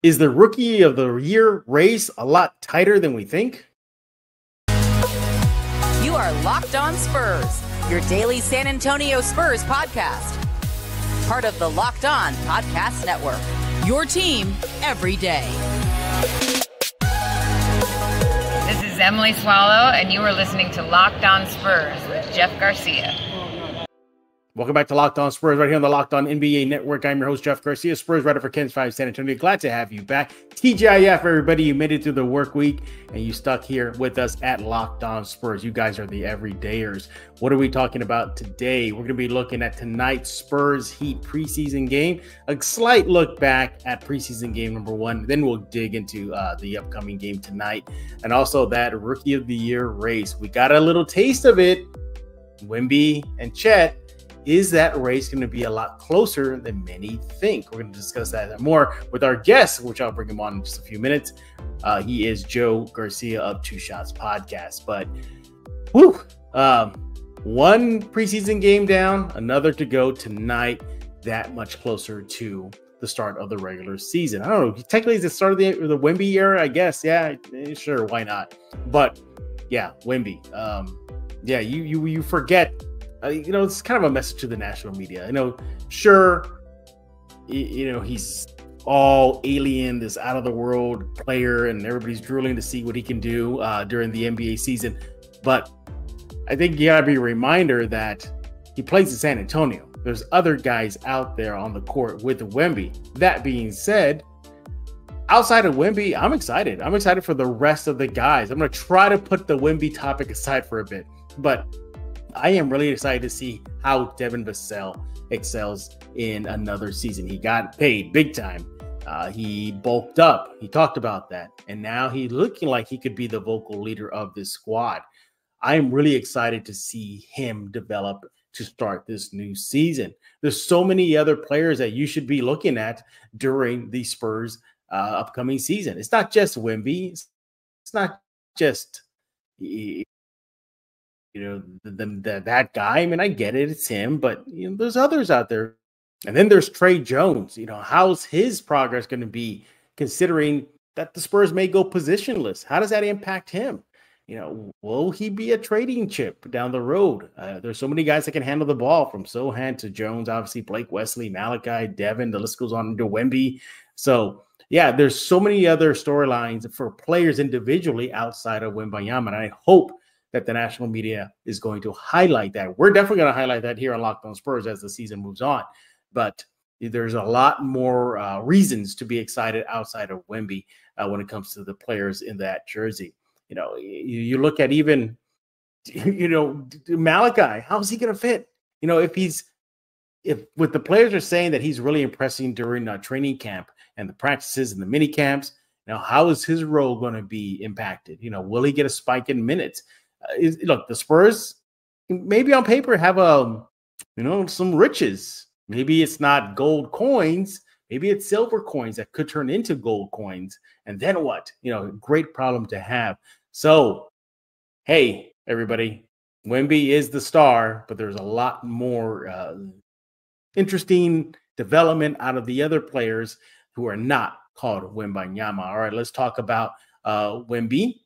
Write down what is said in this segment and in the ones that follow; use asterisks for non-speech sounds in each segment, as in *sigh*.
Is the rookie of the year race a lot tighter than we think? You are Locked On Spurs, your daily San Antonio Spurs podcast. Part of the Locked On Podcast Network. Your team every day. This is Emily Swallow, and you are listening to Locked On Spurs with Jeff Garcia. Welcome back to Locked On Spurs, right here on the Locked On NBA Network. I'm your host, Jeff Garcia, Spurs writer for KENS 5 San Antonio. Glad to have you back. TGIF, everybody. You made it through the work week and you stuck here with us at Locked On Spurs. You guys are the everydayers. What are we talking about today? We're going to be looking at tonight's Spurs Heat preseason game, a slight look back at preseason game number one. Then we'll dig into uh, the upcoming game tonight and also that Rookie of the Year race. We got a little taste of it. Wemby and Chet is that race going to be a lot closer than many think? We're going to discuss that more with our guest, which I'll bring him on in just a few minutes. Uh, he is Joe Garcia of Two Shots Podcast. But, whew, um, one preseason game down, another to go tonight. That much closer to the start of the regular season. I don't know. Technically, it's the start of the the Wemby era, I guess. Yeah, eh, sure, why not? But yeah, Wemby. Um, yeah, you you you forget uh, you know, it's kind of a message to the national media. You know, sure, you, you know, he's all alien, this out of the world player, and everybody's drooling to see what he can do uh, during the NBA season. But I think you gotta be a reminder that he plays in San Antonio. There's other guys out there on the court with Wemby. That being said, outside of Wemby, I'm excited. I'm excited for the rest of the guys. I'm gonna try to put the Wemby topic aside for a bit, but I am really excited to see how Devin Vassell excels in another season. He got paid big time. Uh, he bulked up. He talked about that. And now he's looking like he could be the vocal leader of this squad. I am really excited to see him develop to start this new season. There's so many other players that you should be looking at during the Spurs uh, upcoming season. It's not just Wemby. It's not just you know, the, the, the, that guy. I mean, I get it, it's him, but you know, there's others out there. And then there's Trey Jones. You know, how's his progress going to be considering that the Spurs may go positionless? How does that impact him? You know, will he be a trading chip down the road? Uh, there's so many guys that can handle the ball from Sochan to Jones, obviously Blake Wesley, Malachi, Devin, the list goes on to Wemby. So, yeah, there's so many other storylines for players individually outside of Wembanyama. And I hope that the national media is going to highlight that. We're definitely going to highlight that here on Locked On Spurs as the season moves on. But there's a lot more uh, reasons to be excited outside of Wemby uh, when it comes to the players in that jersey. You know, you, you look at even, *laughs* you know, Malachi, how's he going to fit? You know, if he's, if what the players are saying that he's really impressing during uh, training camp and the practices and the mini camps, now how is his role going to be impacted? You know, will he get a spike in minutes? Uh, is, look, the Spurs maybe on paper have a um, you know some riches. Maybe it's not gold coins. Maybe it's silver coins that could turn into gold coins. And then what? You know, great problem to have. So, hey, everybody, Wemby is the star, but there's a lot more uh, interesting development out of the other players who are not called Wembanyama. All right, let's talk about uh, Wemby,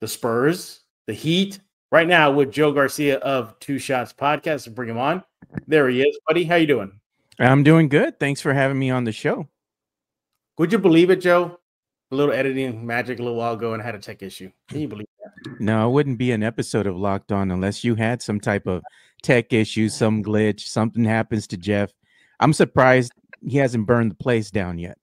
the Spurs, the Heat right now with Joe Garcia of Two Shots Podcast. And bring him on. There he is, buddy. How you doing? I'm doing good. Thanks for having me on the show. Would you believe it, Joe? A little editing magic a little while ago and I had a tech issue. Can you believe that? No, it wouldn't be an episode of Locked On unless you had some type of tech issue, some glitch, something happens to Jeff. I'm surprised he hasn't burned the place down yet.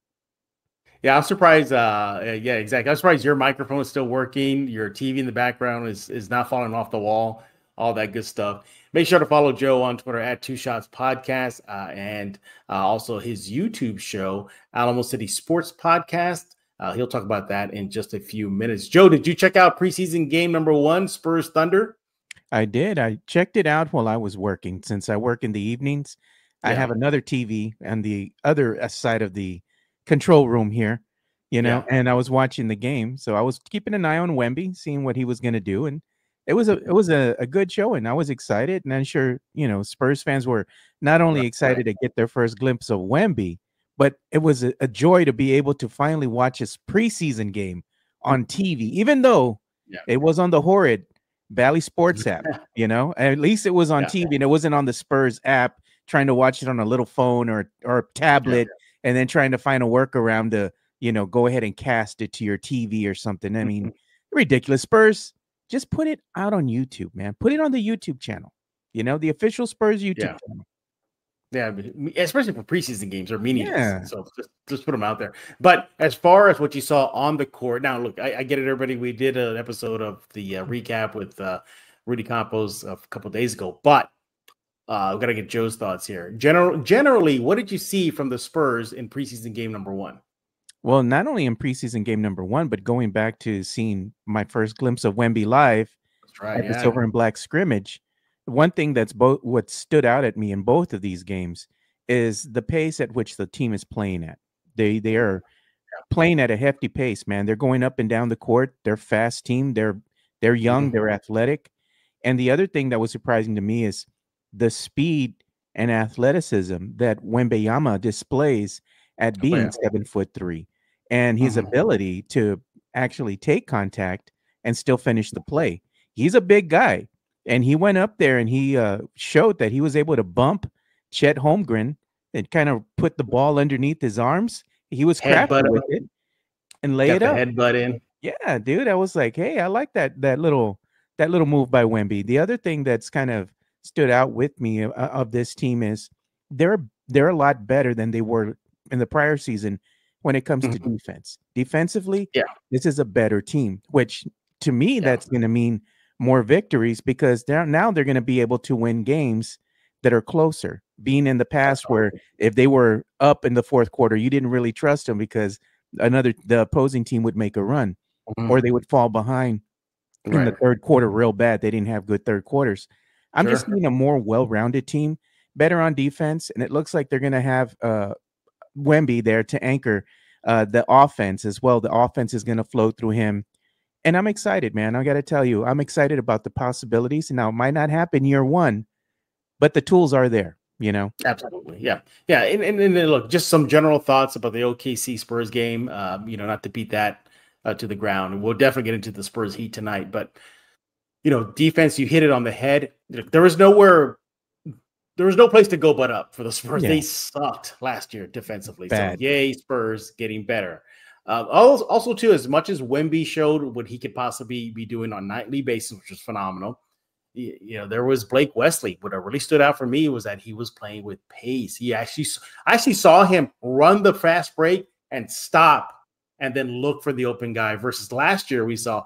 Yeah, I'm surprised. Uh, yeah, exactly. I'm surprised your microphone is still working. Your TV in the background is is not falling off the wall. All that good stuff. Make sure to follow Joe on Twitter at Two Shots Podcast uh, and uh, also his YouTube show, Alamo City Sports Podcast. Uh, he'll talk about that in just a few minutes. Joe, did you check out preseason game number one, Spurs Thunder? I did. I checked it out while I was working. Since I work in the evenings, yeah. I have another TV on the other uh, side of the control room here, you know, yeah. and I was watching the game. So I was keeping an eye on Wemby, seeing what he was going to do. And it was a it was a, a good show, and I was excited. And I'm sure, you know, Spurs fans were not only excited to get their first glimpse of Wemby, but it was a, a joy to be able to finally watch his preseason game on mm-hmm. TV, even though yeah. it was on the horrid Bally Sports app. *laughs* You know, at least it was on yeah. TV and it wasn't on the Spurs app. Trying to watch it on a little phone or or tablet, yeah. And then trying to find a workaround to you know go ahead and cast it to your TV or something. I mean, mm-hmm. ridiculous. Spurs, just put it out on YouTube, man. Put it on the YouTube channel. You know, the official Spurs YouTube yeah. channel. Yeah, especially for preseason games or meaningless. Yeah. So just, just put them out there. But as far as what you saw on the court, now look, I, I get it, everybody. We did an episode of the uh, recap with uh, Rudy Campos a couple days ago, but uh, we got to get Joe's thoughts here. General, generally, what did you see from the Spurs in preseason game number one? Well, not only in preseason game number one, but going back to seeing my first glimpse of Wemby live right, at yeah. the Silver and Black scrimmage one thing that's both what stood out at me in both of these games is the pace at which the team is playing at. They they are playing at a hefty pace, man. They're going up and down the court. They're fast team. They're they're young. Mm-hmm. They're athletic. And the other thing that was surprising to me is the speed and athleticism that Wembanyama displays at being oh, yeah. seven foot three, and his mm-hmm. ability to actually take contact and still finish the play. He's a big guy and he went up there and he uh, showed that he was able to bump Chet Holmgren and kind of put the ball underneath his arms. He was crafty with it and lay it up. Headbutt in. Yeah, dude. I was like, hey, I like that that little that little move by Wemby. The other thing that's kind of stood out with me of, uh, of this team is they're they're a lot better than they were in the prior season when it comes mm-hmm. to defense. Defensively, yeah, this is a better team. Which to me, yeah. that's going to mean more victories because they're, now they're going to be able to win games that are closer. Being in the past where if they were up in the fourth quarter, you didn't really trust them because another the opposing team would make a run mm-hmm. or they would fall behind right. in the third quarter real bad. They didn't have good third quarters. I'm sure. just seeing a more well-rounded team, better on defense, and it looks like they're going to have uh, Wemby there to anchor uh, the offense as well. The offense is going to flow through him and I'm excited, man. I got to tell you, I'm excited about the possibilities. Now, it might not happen year one, but the tools are there. You know, absolutely, yeah, yeah. And, and, and look, just some general thoughts about the OKC Spurs game. Um, you know, not to beat that uh, to the ground. We'll definitely get into the Spurs Heat tonight, but you know, defense, you hit it on the head. There was nowhere there was no place to go but up for the Spurs. Yeah. They sucked last year defensively. Bad. So yay, Spurs getting better. Uh, also, too, as much as Wemby showed what he could possibly be doing on nightly basis, which was phenomenal. You, you know, there was Blake Wesley. What really stood out for me was that he was playing with pace. He actually, I actually saw him run the fast break and stop, and then look for the open guy. Versus last year, we saw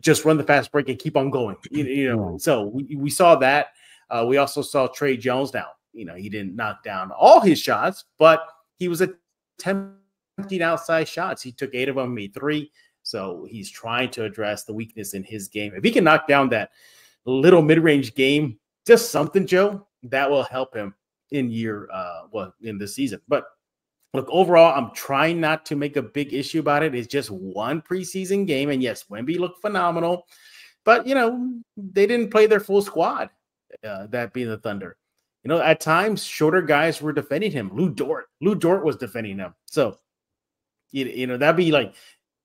just run the fast break and keep on going. You, you know, so we, we saw that. Uh, we also saw Trey Jones down. You know, he didn't knock down all his shots, but he was attempting outside shots. He took eight of them, made three. So he's trying to address the weakness in his game. If he can knock down that little mid-range game, just something, Joe, that will help him in year uh well in the season. But look, overall, I'm trying not to make a big issue about it. It's just one preseason game. And yes, Wemby looked phenomenal, but you know, they didn't play their full squad, uh, that being the Thunder. You know, at times shorter guys were defending him. Lu Dort, Lu Dort was defending him. So you, you know, that'd be like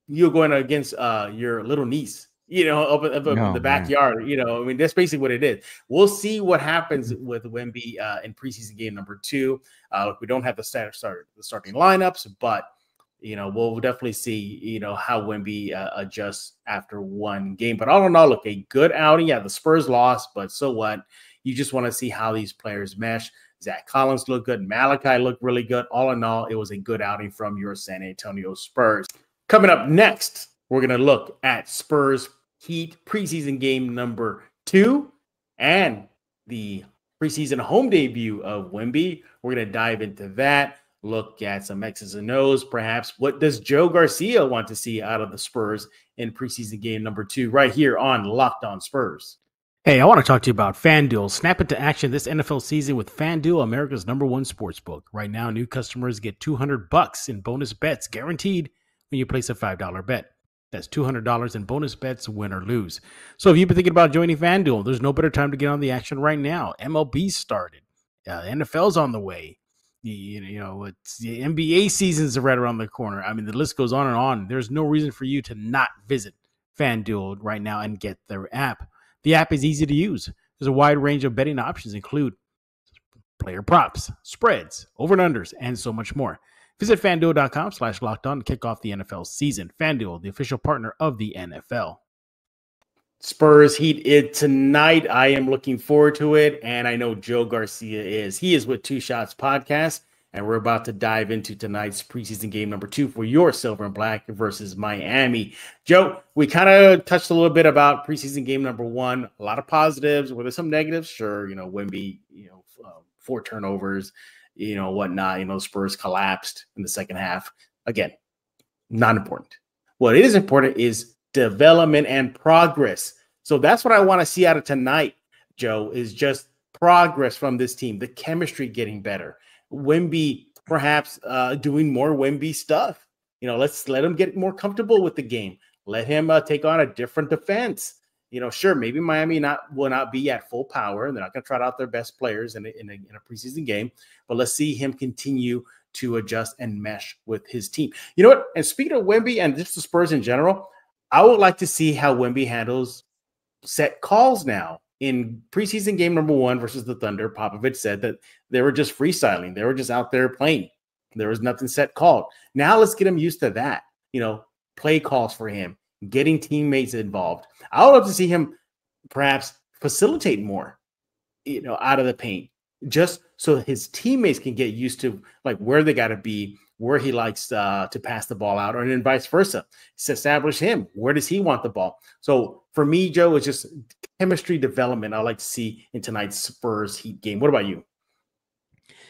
you're going against uh your little niece, you know, up, up, up no, in the backyard. Man. You know, I mean, that's basically what it is. We'll see what happens with Wemby uh, in preseason game number two. Uh, we don't have the start, start the starting lineups, but you know, we'll definitely see, you know, how Wemby uh, adjusts after one game. But all in all, look, a good outing. Yeah, the Spurs lost, but so what? You just want to see how these players mesh. Zach Collins looked good. Malachi looked really good. All in all, it was a good outing from your San Antonio Spurs. Coming up next, we're going to look at Spurs Heat preseason game number two and the preseason home debut of Wemby. We're going to dive into that, look at some X's and O's, perhaps. What does Joe Garcia want to see out of the Spurs in preseason game number two right here on Locked On Spurs? Hey, I want to talk to you about FanDuel. Snap into action this NFL season with FanDuel, America's number one sports book. Right now, new customers get 200 bucks in bonus bets guaranteed when you place a $5 bet. That's $200 in bonus bets, win or lose. So if you've been thinking about joining FanDuel, there's no better time to get on the action right now. MLB started. Uh, NFL's on the way. you know, it's the NBA seasons right around the corner. I mean, the list goes on and on. There's no reason for you to not visit FanDuel right now and get their app. The app is easy to use. There's a wide range of betting options, include player props, spreads, over and unders, and so much more. Visit fanduel.com slash locked on to kick off the NFL season. FanDuel, the official partner of the NFL. Spurs Heat it tonight. I am looking forward to it, and I know Joe Garcia is. He is with Two Shots Podcast, and we're about to dive into tonight's preseason game number two for your Silver and Black versus Miami. Joe, we kind of touched a little bit about preseason game number one. A lot of positives. Were there some negatives? Sure, you know Wemby, you know, uh, four turnovers, you know whatnot. You know Spurs collapsed in the second half. Again, not important. What is important is development and progress. So that's what I want to see out of tonight, Joe, is just progress from this team, the chemistry getting better. Wemby perhaps uh, doing more Wemby stuff. You know, let's let him get more comfortable with the game. Let him uh, take on a different defense. You know, sure, maybe Miami not will not be at full power, and they're not going to trot out their best players in a, in, a, in a preseason game. But let's see him continue to adjust and mesh with his team. You know what? And speaking of Wemby and just the Spurs in general, I would like to see how Wemby handles set calls now. In preseason game number one versus the Thunder, Popovich said that they were just freestyling. They were just out there playing. There was nothing set called. Now let's get him used to that. You know, play calls for him, getting teammates involved. I would love to see him perhaps facilitate more, you know, out of the paint, just so his teammates can get used to like where they got to be, where he likes uh, to pass the ball out, or then vice versa. To establish him. Where does he want the ball? So for me, Joe, it's just chemistry development. I like to see in tonight's Spurs Heat game. What about you?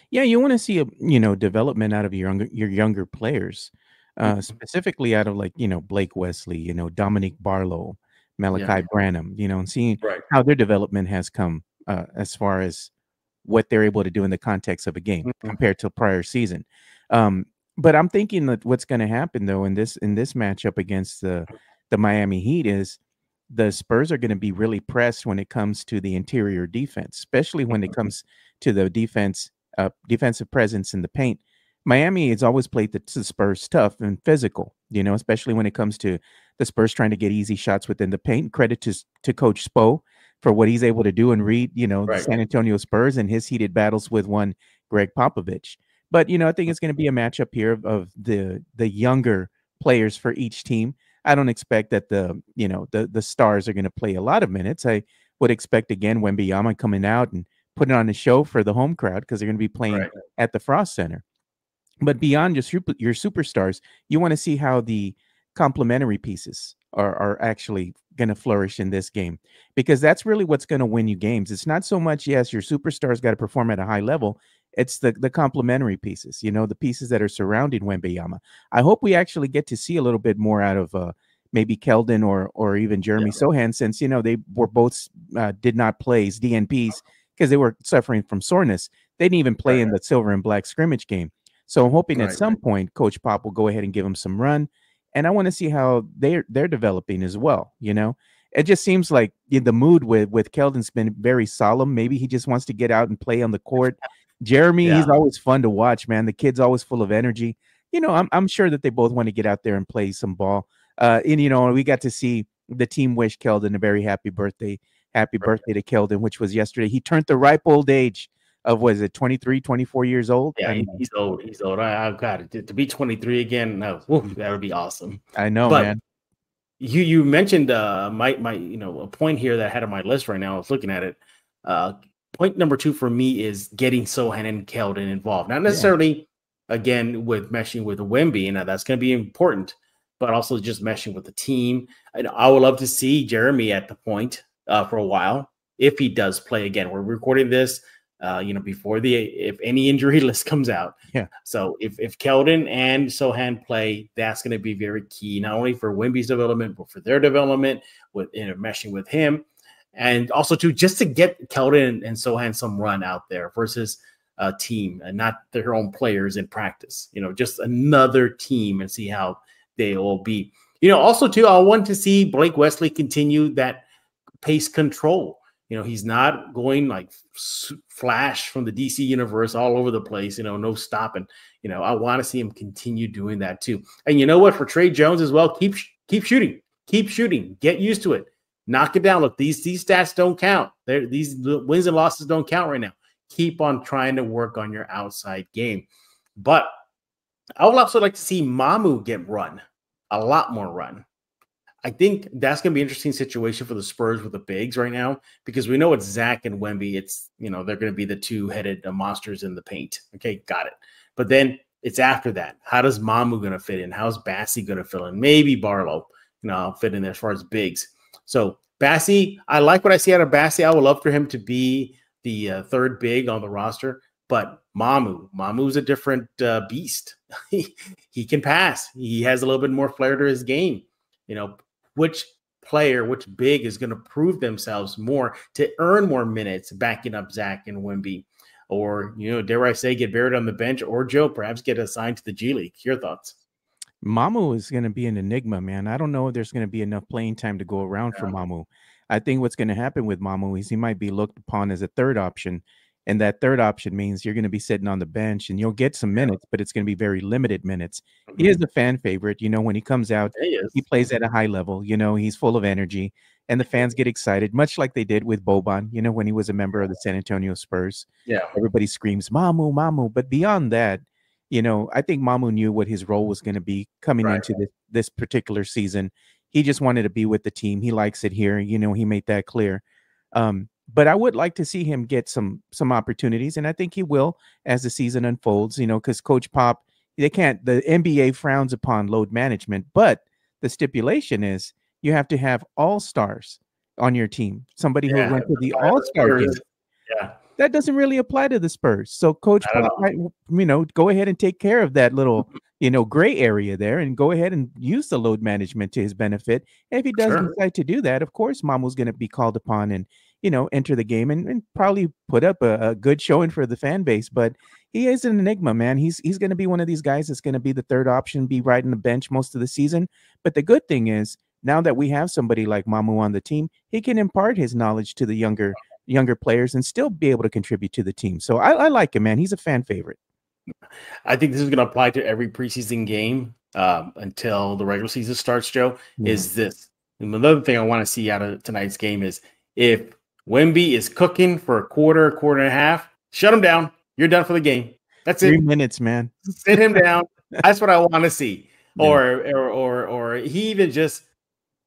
Yeah, you want to see a you know development out of your younger your younger players, uh, mm-hmm. specifically out of like you know Blake Wesley, you know Dominic Barlow, Malachi yeah. Branham, you know, and seeing right. how their development has come uh, as far as what they're able to do in the context of a game mm-hmm. compared to prior season. Um, but I'm thinking that what's going to happen though in this in this matchup against the the Miami Heat is the Spurs are going to be really pressed when it comes to the interior defense, especially when it mm-hmm. comes to the defense uh, defensive presence in the paint. Miami has always played the, the Spurs tough and physical, you know, especially when it comes to the Spurs trying to get easy shots within the paint. Credit to to Coach Spo for what he's able to do and read, you know, right. the San Antonio Spurs and his heated battles with one Gregg Popovich. But you know, I think it's going to be a matchup here of, of the the younger players for each team. I don't expect that the you know the the stars are going to play a lot of minutes. I would expect again Wembanyama coming out and putting on a show for the home crowd because they're going to be playing right. at the Frost Center. But beyond just your, your superstars, you want to see how the complementary pieces are, are actually going to flourish in this game because that's really what's going to win you games. It's not so much, yes, your superstars got to perform at a high level it's the the complementary pieces, you know, the pieces that are surrounding Wembanyama. I hope we actually get to see a little bit more out of uh, maybe Keldon or or even Jeremy yeah. Sochan, since you know they were both uh, did not play as DNPs because they were suffering from soreness. They didn't even play in the silver and black scrimmage game. So I'm hoping right, at some right. point Coach Pop will go ahead and give him some run, and I want to see how they're they're developing as well. You know, it just seems like the mood with with Keldon's been very solemn. Maybe he just wants to get out and play on the court. *laughs* Jeremy, yeah. he's always fun to watch, man. The kid's always full of energy. You know, I'm I'm sure that they both want to get out there and play some ball. Uh, and you know, we got to see the team wish Keldon a very happy birthday. Happy birthday to Keldon, which was yesterday. He turned the ripe old age of was it 23, 24 years old? Yeah, he's old. He's old. I, have got it. To, be 23 again, no, that would be awesome. I know, but man. You you mentioned uh my my you know a point here that I had on my list right now. I was looking at it. Uh point number two for me is getting Sochan and Keldon involved. Not necessarily yeah. again with meshing with Wemby, and that's going to be important, but also just meshing with the team. And I would love to see Jeremy at the point uh, for a while if he does play again. We're recording this, uh, you know, before the if any injury *laughs* list comes out. Yeah. So if if Keldon and Sochan play, that's going to be very key, not only for Wemby's development, but for their development with you know, meshing with him and also to just to get Keldon and Sochan some run out there versus a team and not their own players in practice. You know, just another team and see how they will be. You know, also too, I want to see Blake Wesley continue that pace control. You know, he's not going like flash from the DC universe all over the place, you know, no stopping. You know, I want to see him continue doing that too. And you know what? For Trey Jones as well, keep keep shooting, keep shooting, get used to it, knock it down. Look, these these stats don't count. They're, these wins and losses don't count right now. Keep on trying to work on your outside game. But I would also like to see Mamu get run, a lot more run. I think that's going to be an interesting situation for the Spurs with the bigs right now because we know it's Zach and Wemby. It's, you know, they're going to be the two headed monsters in the paint. Okay, got it. But then it's after that. How does Mamu going to fit in? How's Bassey going to fill in? Maybe Barlow, you know, fit in there as far as bigs. So Bassey, I like what I see out of Bassey. I would love for him to be the uh, third big on the roster. But Mamu, Mamu's a different uh, beast. *laughs* he, he can pass. He has a little bit more flair to his game. You know, which player, which big is going to prove themselves more to earn more minutes backing up Zach and Wemby, Or, you know, dare I say, get buried on the bench, or Joe, perhaps get assigned to the G League. Your thoughts? Mamu is going to be an enigma, man. I don't know if there's going to be enough playing time to go around yeah. for Mamu. I think what's going to happen with Mamu is he might be looked upon as a third option and that third option means you're going to be sitting on the bench and you'll get some minutes, but it's going to be very limited minutes. He is mm-hmm. a fan favorite. You know, when he comes out, he, he, plays at a high level. You know, he's full of energy and the fans get excited, much like they did with Boban, you know, when he was a member of the San Antonio Spurs. Yeah. Everybody screams, Mamu, Mamu. But beyond that, you know, I think Mamu knew what his role was going to be coming right. into this, this particular season. He just wanted to be with the team. He likes it here. You know, he made that clear. Um, but I would like to see him get some some opportunities, and I think he will as the season unfolds. You know, because Coach Pop, they can't. The NBA frowns upon load management, but the stipulation is you have to have all stars on your team. Somebody yeah, who went to the All Star game. Yeah, that doesn't really apply to the Spurs. So Coach Pop, might, you know, go ahead and take care of that little, *laughs* you know, gray area there, and go ahead and use the load management to his benefit. And if he does sure. decide to do that, of course, Mamu's going to be called upon and you know, enter the game and, and probably put up a, a, good showing for the fan base. But he is an enigma, man. He's he's going to be one of these guys that's going to be the third option, be riding the bench most of the season. But the good thing is now that we have somebody like Mamu on the team, he can impart his knowledge to the younger younger players and still be able to contribute to the team. So I, I like him, man. He's a fan favorite. I think this is going to apply to every preseason game um, until the regular season starts. Joe yeah. is this. And another thing I want to see out of tonight's game is if Wemby is cooking for a quarter, quarter and a half. Shut him down. You're done for the game. That's Three it. minutes, man. Sit him down. *laughs* That's what I want to see. Yeah. Or, or, or, or he even just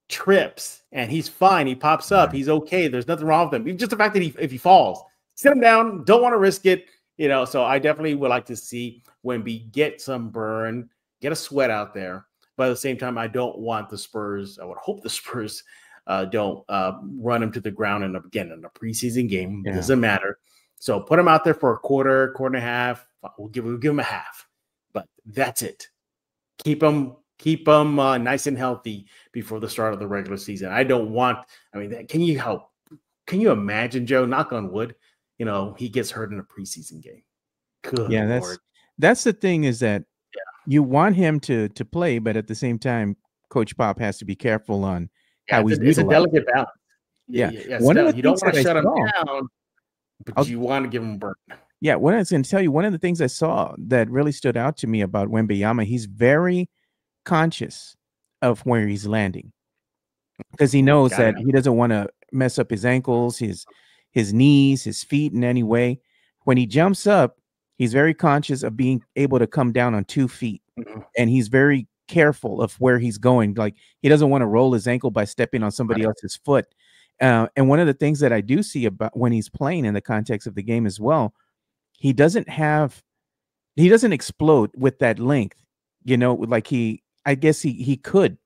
trips and he's fine. He pops up. He's okay. There's nothing wrong with him. Just the fact that he, if he falls, sit him down. Don't want to risk it. You know, so I definitely would like to see Wemby get some burn, get a sweat out there. But at the same time, I don't want the Spurs. I would hope the Spurs uh, don't uh, run him to the ground. And again, in a preseason game, yeah. doesn't matter. So put him out there for a quarter, quarter and a half. We'll give we'll give him a half, but that's it. Keep him keep him uh, nice and healthy before the start of the regular season. I don't want. I mean, can you help? Can you imagine Joe? Knock on wood. You know he gets hurt in a preseason game. Good yeah, Lord. that's that's the thing is that yeah. you want him to to play, but at the same time, Coach Pop has to be careful on yeah, how he's it's, a delicate balance. Yeah, yeah, one of the you don't want to shut him down, but I'll, you want to give him burn. Yeah, what I was going to tell you, one of the things I saw that really stood out to me about Wembanyama, he's very conscious of where he's landing because he knows Got that it. he doesn't want to mess up his ankles, his his knees, his feet in any way. When he jumps up, he's very conscious of being able to come down on two feet, mm-hmm. and he's very careful of where he's going. Like he doesn't want to roll his ankle by stepping on somebody right. else's foot. Uh, and one of the things that I do see about when he's playing in the context of the game as well, he doesn't have, he doesn't explode with that length. You know, like he, I guess he he could.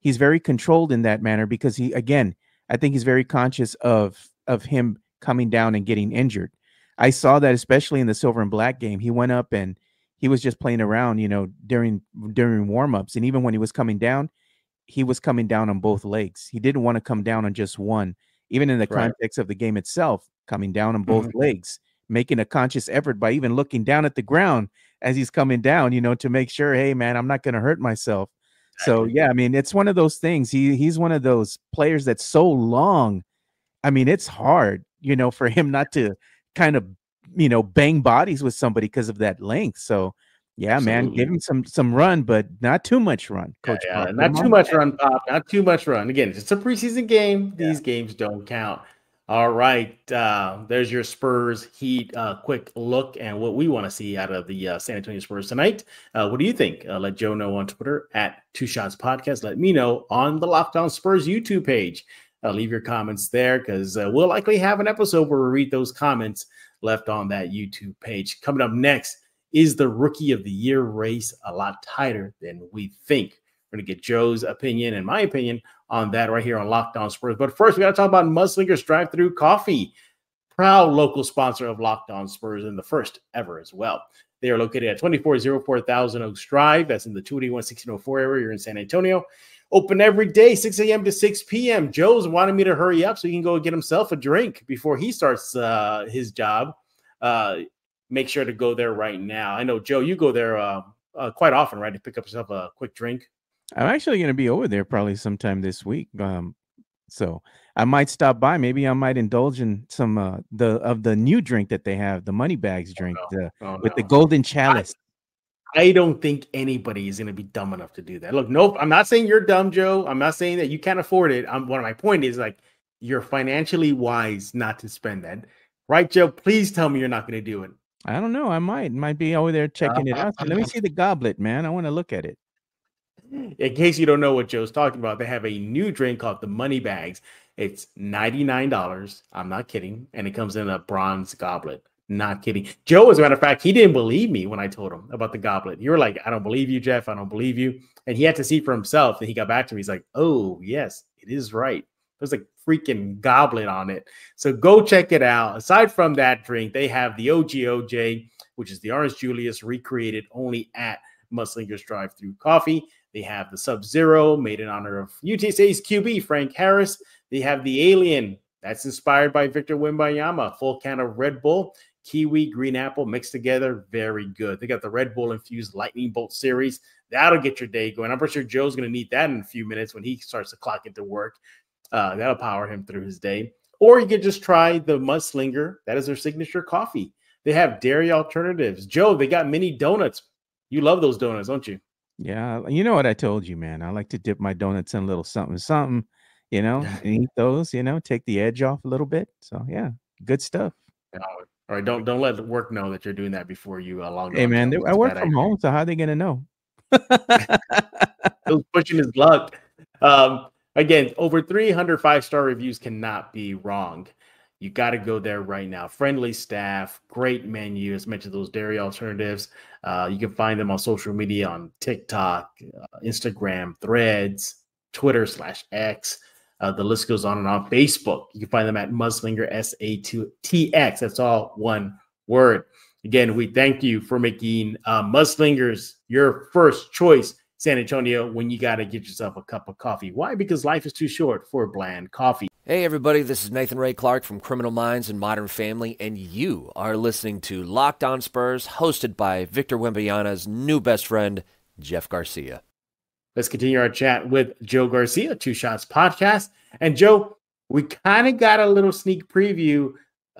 He's very controlled in that manner because he, again, I think he's very conscious of of him coming down and getting injured. I saw that especially in the silver and black game. He went up and he was just playing around, you know, during during warmups, and even when he was coming down, he was coming down on both legs. He didn't want to come down on just one. Even in the right. context of the game itself, coming down on both mm-hmm. legs, making a conscious effort by even looking down at the ground as he's coming down, you know, to make sure, hey man, I'm not going to hurt myself. So yeah, I mean, it's one of those things. He he's one of those players that's so long. I mean, it's hard you know, for him not to kind of, you know, bang bodies with somebody because of that length. So yeah, Absolutely. man, give him some some run, but not too much run, Coach. Yeah, yeah. not too much run, Pop. Not too much run. Again, it's a preseason game. Yeah. These games don't count. All right, uh, there's your Spurs Heat uh, quick look and what we want to see out of the uh, San Antonio Spurs tonight. Uh, what do you think? Uh, let Joe know on Twitter at Two Shots Podcast. Let me know on the Locked On Spurs YouTube page. Uh, leave your comments there because we'll likely have an episode where we read those comments left on that YouTube page. Coming up next is the Rookie of the Year race a lot tighter than we think. We're going to get Joe's opinion and my opinion on that right here on Locked On Spurs. But first, we got to talk about Mudslingers Drive Through Coffee, proud local sponsor of Locked On Spurs and the first ever as well. They are located at 2404 Thousand Oaks Drive. That's in the 281 area. You're in San Antonio. Open every day, 6 a.m. to 6 p.m. Joe's wanted me to hurry up so he can go get himself a drink before he starts uh, his job. Uh, make sure to go there right now. I know, Joe, you go there uh, uh quite often, right? To pick up yourself a quick drink. I'm actually going to be over there probably sometime this week. Um, so I might stop by. Maybe I might indulge in some uh, the of the new drink that they have, the money bags oh, drink, oh, no. the, oh, with no. the golden chalice. I, don't think anybody is going to be dumb enough to do that. Look, nope. I'm not saying you're dumb, Joe. I'm not saying that you can't afford it. I'm one of my point is like you're financially wise not to spend that, right, Joe? Please tell me you're not going to do it. I don't know. I might might be over there checking uh, it out. So let me see the goblet, man. I want to look at it. *laughs* In case you don't know what Joe's talking about, they have a new drink called the Money Bags. It's $99. I'm not kidding. And it comes in a bronze goblet. Not kidding. Joe, as a matter of fact, he didn't believe me when I told him about the goblet. You were like, I don't believe you, Jeff. I don't believe you. And he had to see for himself. And he got back to me. He's like, oh, yes, it is right. There's a freaking goblet on it. So go check it out. Aside from that drink, they have the OGOJ, which is the Orange Julius recreated only at Mudslingers Drive Through Coffee. They have the Sub Zero, made in honor of UTSA's QB, Frank Harris. They have the Alien, that's inspired by Victor Wembanyama, full can of Red Bull, kiwi, green apple mixed together. Very good. They got the Red Bull infused lightning bolt series. That'll get your day going. I'm pretty sure Joe's going to need that in a few minutes when he starts to clock into work. Uh, that'll power him through his day. Or you could just try the Mudslinger. That is their signature coffee. They have dairy alternatives. Joe, they got mini donuts. You love those donuts, don't you? Yeah, you know what I told you, man. I like to dip my donuts in a little something, something, you know, *laughs* and eat those, you know, take the edge off a little bit. So yeah, good stuff. All right, don't don't let the work know that you're doing that before you uh, log Hey man, I work from idea. home, so how are they gonna know? He's pushing his luck. Um, again, over 300 five star reviews cannot be wrong. You got to go there right now. Friendly staff, great menu. As mentioned, those dairy alternatives. Uh, you can find them on social media on TikTok, uh, Instagram, Threads, Twitter slash X. Uh, the list goes on and on. Facebook, you can find them at Mudslinger S A T X. That's all one word. Again, we thank you for making uh, Mudslingers your first choice San Antonio when you got to get yourself a cup of coffee. Why? Because life is too short for bland coffee. Hey, everybody, this is Nathan Ray Clark from Criminal Minds and Modern Family, and you are listening to Locked On Spurs, hosted by Victor Wembanyama's new best friend, Jeff Garcia. Let's continue our chat with Joe Garcia, Two Shots Podcast. And Joe, we kind of got a little sneak preview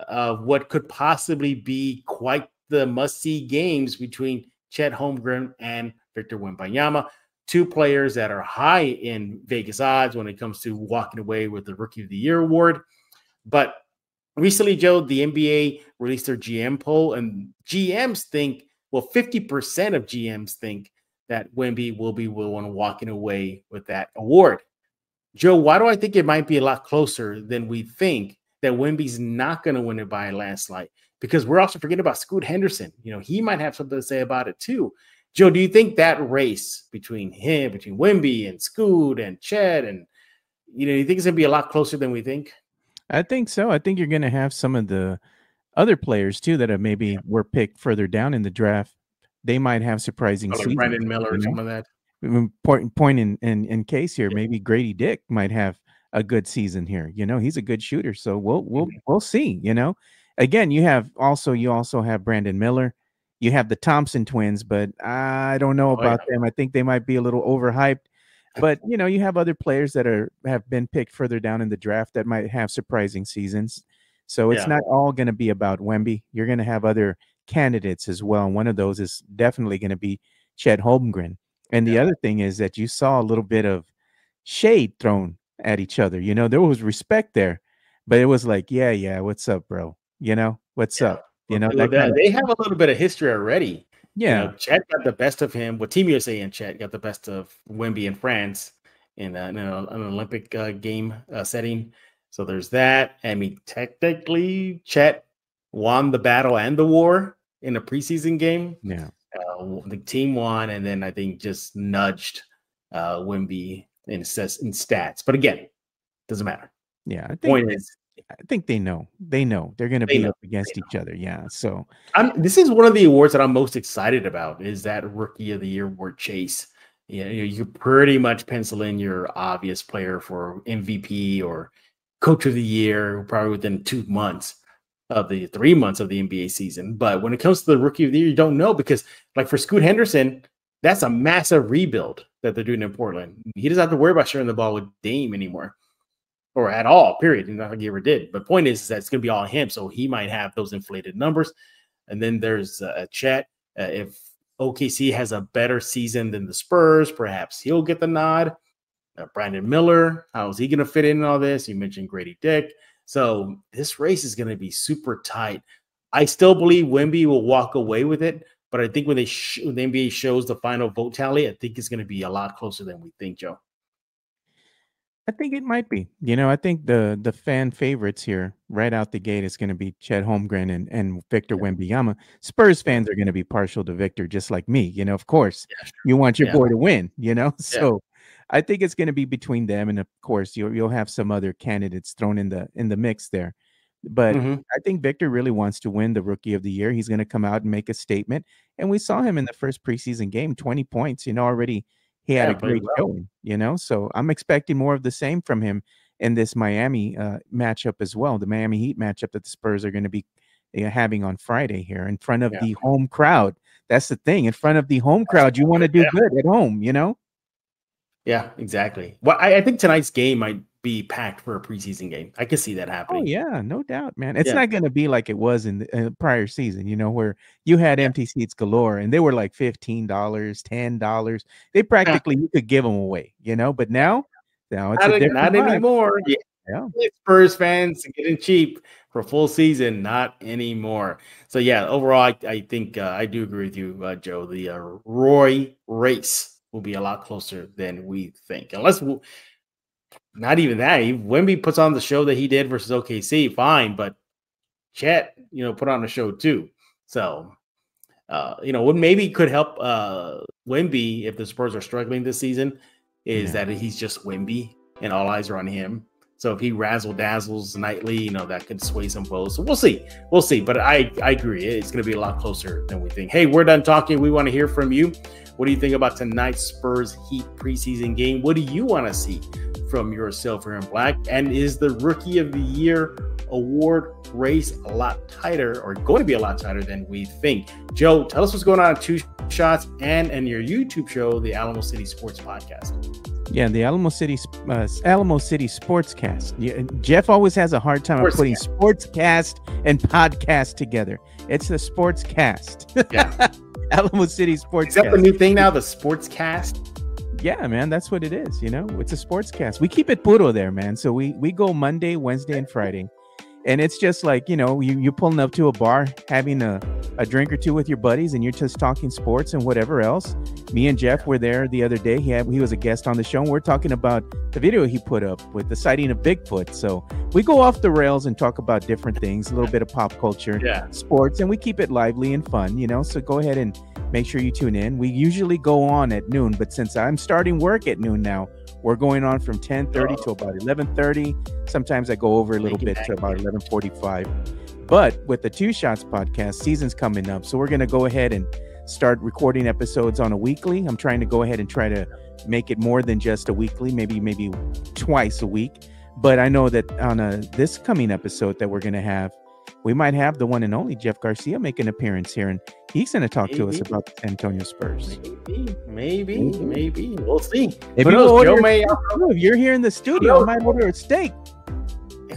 of what could possibly be quite the must see games between Chet Holmgren and Victor Wembanyama, two players that are high in Vegas odds when it comes to walking away with the Rookie of the Year award. But recently, Joe, the NBA released their GM poll, and GMs think, well, 50% of GMs think that Wemby will be the one walking away with that award. Joe, why do I think it might be a lot closer than we think that Wemby's not going to win it by a landslide? Because we're also forgetting about Scoot Henderson. You know, he might have something to say about it too. Joe, do you think that race between him, between Wemby and Scoot and Chet, and you know, you think it's gonna be a lot closer than we think? I think so. I think you're gonna have some of the other players too that have maybe yeah. were picked further down in the draft. They might have surprising. Oh, like Brandon Miller or some of that. Important Point point in, in in case here, yeah. maybe Grady Dick might have a good season here. You know, he's a good shooter, so we'll we'll mm-hmm. we'll see. You know, again, you have also you also have Brandon Miller you have the Thompson twins, but I don't know about oh, yeah. them. I think they might be a little overhyped. But *laughs* you know, you have other players that are have been picked further down in the draft that might have surprising seasons. So it's Yeah. not all going to be about Wemby. You're going to have other candidates as well. And one of those is definitely going to be Chet Holmgren. And the Yeah. other thing is that you saw a little bit of shade thrown at each other. You know, there was respect there, but it was like, yeah, yeah, what's up, bro? You know, what's Yeah. up? You know, that they- of, they have a little bit of history already. You yeah, know, Chet got the best of him. Well, Team USA and Chet got the best of Wemby in France in, uh, in a- an Olympic uh, game uh, setting. So there's that. I mean, technically, Chet won the battle and the war in a preseason game. yeah. Uh, the team won, and then I think just nudged uh, Wemby in, stats- in stats. But again, doesn't matter. Yeah, I think Point is, I think they know. They know they're going to be know. up against each other. Yeah. So I'm, this is one of the awards that I'm most excited about. Is that Rookie of the Year award chase? You, you pretty much pencil in your obvious player for MVP or Coach of the Year probably within two months of the three months of the NBA season. But when it comes to the Rookie of the Year, you don't know because, like for Scoot Henderson, that's a massive rebuild that they're doing in Portland. He doesn't have to worry about sharing the ball with Dame anymore or at all, period. Not like he ever did. But point is, is that it's going to be all him. So he might have those inflated numbers. And then there's uh, Chet. Uh, if OKC has a better season than the Spurs, perhaps he'll get the nod. Uh, Brandon Miller, how is he going to fit in all this? You mentioned Grady Dick. So this race is going to be super tight. I still believe Wemby will walk away with it, but I think when they sh- when the NBA shows the final vote tally, I think it's going to be a lot closer than we think, Joe. I think it might be. You know, I think the the fan favorites here right out the gate is going to be Chet Holmgren and, and Victor Wembanyama. Spurs fans are going to be partial to Victor, just like me. You know, of course, you want your Yeah. boy to win. You know, so I think it's going to be between them, and of course, you'll you'll have some other candidates thrown in the in the mix there. But Mhm. I think Victor really wants to win the Rookie of the Year. He's going to come out and make a statement, and we saw him in the first preseason game, twenty points. You know, already he had Yeah, a great well. showing. You know, so I'm expecting more of the same from him in this Miami uh, matchup as well. The Miami Heat matchup that the Spurs are going to be uh, having on Friday here in front of Yeah. the home crowd. That's the thing. In front of the home crowd, you want to do Yeah. good at home. You know. Yeah, exactly. Well, I, I think tonight's game might be packed for a preseason game. I can see that happening. Oh happening. yeah, no doubt, man. It's Yeah. not going to be like it was in the uh, prior season, you know, where you had empty seats galore and they were like fifteen dollars, ten dollars. They practically you could give them away, you know. But now, now it's Not, a a- different not anymore. Yeah. Yeah. Spurs fans getting cheap for full season, not anymore. So yeah, overall, I, I think uh, I do agree with you, uh, Joe. The uh, Roy race will be a lot closer than we think, unless we, not even that. If Wemby puts on the show that he did versus OKC, fine, but Chet, you know, put on a show too. So, uh, you know, what maybe could help uh Wemby if the Spurs are struggling this season is Yeah. that he's just Wemby and all eyes are on him. So if he razzle dazzles nightly, you know, that could sway some votes. So we'll see. We'll see. But I, I agree. It's going to be a lot closer than we think. Hey, we're done talking. We want to hear from you. What do you think about tonight's Spurs Heat preseason game? What do you want to see from your silver and black? And is the Rookie of the Year award race a lot tighter or going to be a lot tighter than we think? Joe, tell us what's going on at Two Shots and in your YouTube show, the Alamo City Sports Podcast. Yeah, the Alamo City uh, Alamo City Sportscast. Yeah, Jeff always has a hard time of putting sportscast and podcast together. It's the Sportscast. Yeah. *laughs* Alamo City Is that the Sportscast. new thing now, the Sports Cast? Yeah, man, that's what it is. You know, it's a sportscast. We keep it puro there, man. So we we go Monday, Wednesday, and Friday, and it's just like you know, you you pulling up to a bar, having a a drink or two with your buddies, and you're just talking sports and whatever else. Me and Jeff were there the other day. He had he was a guest on the show, and we're talking about the video he put up with the sighting of Bigfoot. So we go off the rails and talk about different things, a little bit of pop culture, Yeah. sports, and we keep it lively and fun. You know, so go ahead and make sure you tune in. We usually go on at noon, but since I'm starting work at noon now, we're going on from 10:30 to about 11:30. Sometimes I go over a little bit to about 11:45. But with the Two Shots podcast, season's coming up, so we're going to go ahead and start recording episodes on a weekly. I'm trying to go ahead and try to make it more than just a weekly, maybe maybe twice a week. But I know that on a this coming episode that we're going to have, we might have the one and only Jeff Garcia make an appearance here, and he's going to talk to us about the San Antonio Spurs. Maybe, maybe, Maybe. maybe. We'll see. If you order may. if you're here in the studio, I might order a steak.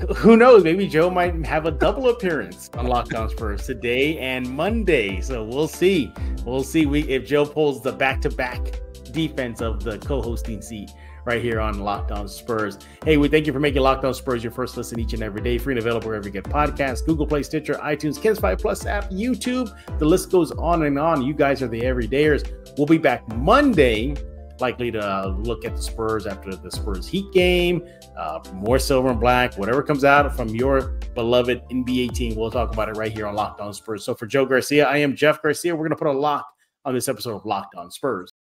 *laughs* who knows? Maybe Joe might have a double appearance on Locked On Spurs today and Monday. So we'll see. We'll see we, if Joe pulls the back-to-back defense of the co-hosting seat right here on Locked On Spurs. Hey, we thank you for making Locked On Spurs your first listen each and every day. Free and available wherever you get podcasts, Google Play, Stitcher, iTunes, KENS 5 Plus app, YouTube. The list goes on and on. You guys are the everydayers. We'll be back Monday likely to look at the Spurs after the Spurs Heat game, uh, more silver and black, whatever comes out from your beloved NBA team. We'll talk about it right here on Locked On Spurs. So for Joe Garcia, I am Jeff Garcia. We're going to put a lock on this episode of Locked On Spurs.